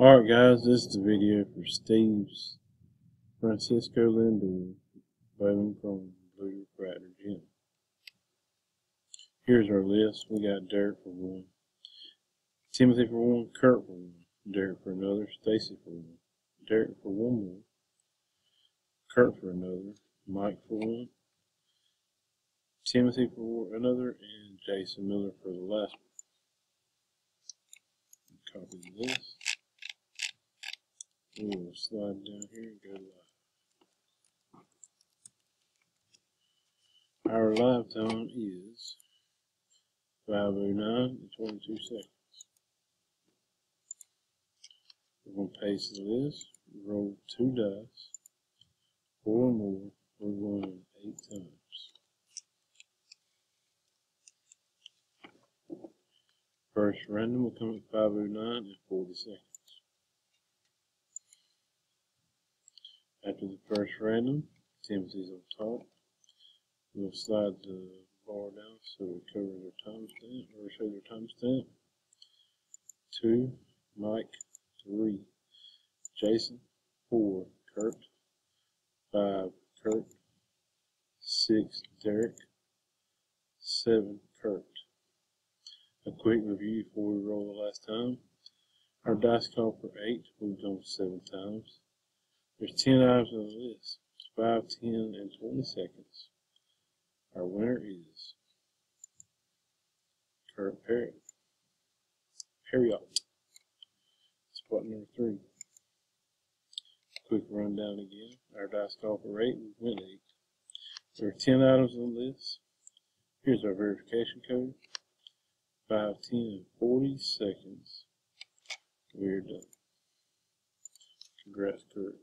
Alright guys, this is the video for Steve's Francisco Lindor Bowman Chrome Blue Refractor Gem. Here's our list. We got Derek for one, Timothy for one, Kurt for one, Derek for another, Stacy for one, Derek for one more, Kurt for another, Mike for one, Timothy for another, and Jason Miller for the last one. Copy the list. We'll slide down here. Our live time is 509 and 22 seconds. We're going to paste the list, roll two dice, four more, we're going eight times. First random will come at 509 and 40 seconds. After the first random, Timothy's on top. We'll slide the bar down so we cover their timestamp or show their timestamp. Two, Mike, three, Jason, four, Kurt, five, Kurt, six, Derek, seven, Kurt. A quick review before we roll the last time. Our dice call for eight, we've gone seven times. There's 10 items on the list. It's 5, 10, and 20 seconds. Our winner is Perry. Perry up. Spot number 3. Quick rundown again. Our dice call for 8. We went 8. There are 10 items on the list. Here's our verification code. 5, 10, and 40 seconds. We're done. Congrats, Kurt.